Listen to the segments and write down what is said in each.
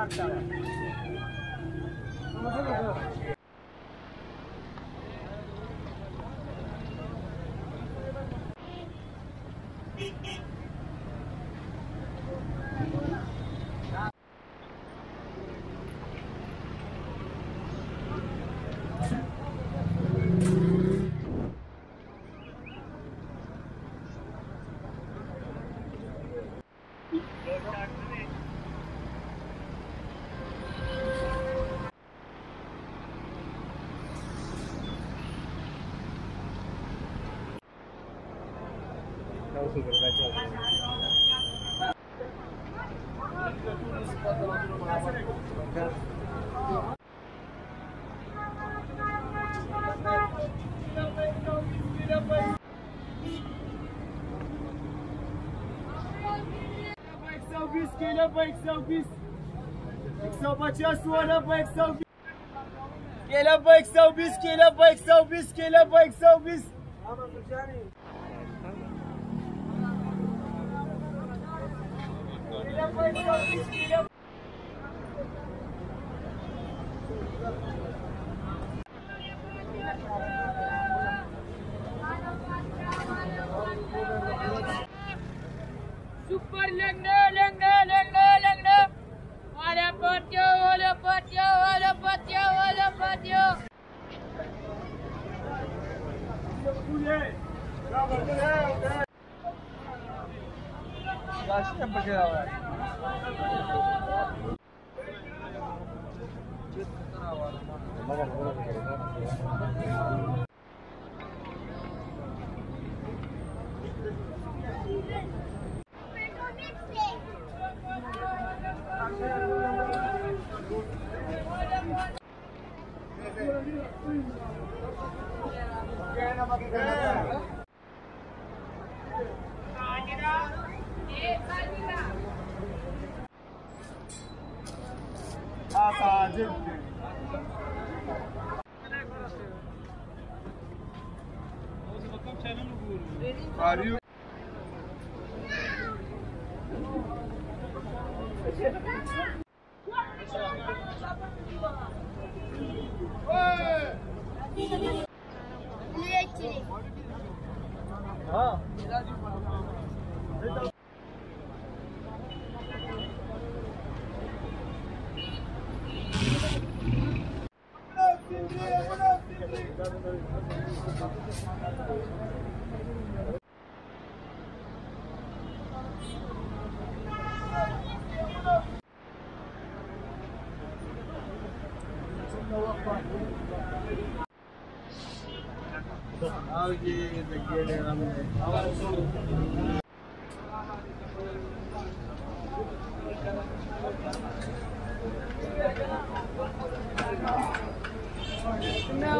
cartela. Vamos ver. 120 केलं पण 120 150 सोनं पण 120 केलं पण 120 केलं पण 120 केलं पण 120 video Karşıya bakıyor abi. Yeah. Are you? No.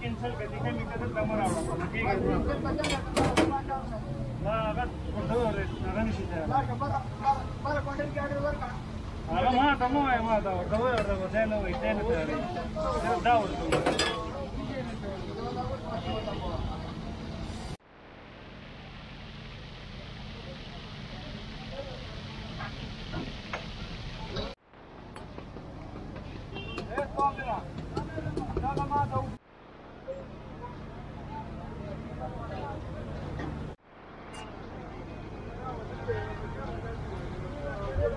Cancel कर तिथे मी त्याचं समोर आवडतो ठीक आहे मा तमो आहे माझा जवळ जवळ जाय नव्हे जाय नव्हे जाऊ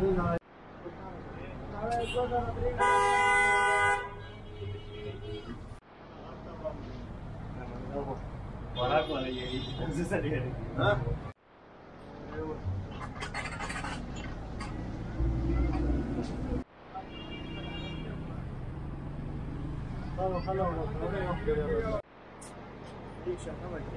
Bora com ela aí, você sabia, né? Hã? Hello, hello, hello. Deixa, calma aqui.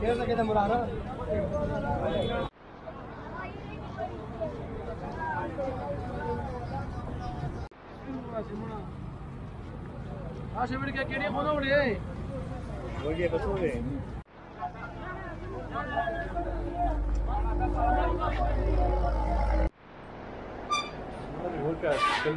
डेढ़ सौ कितना बुला रहा ਆਸ਼ੇ ਵੀਰ ਕੇ ਕਿਹੜੀਆਂ ਫੋਟੋ ਬੜੇ ਬੋਲੀਏ ਬਸੋ ਦੇ ਹੋਰ ਕਾ ਚਲ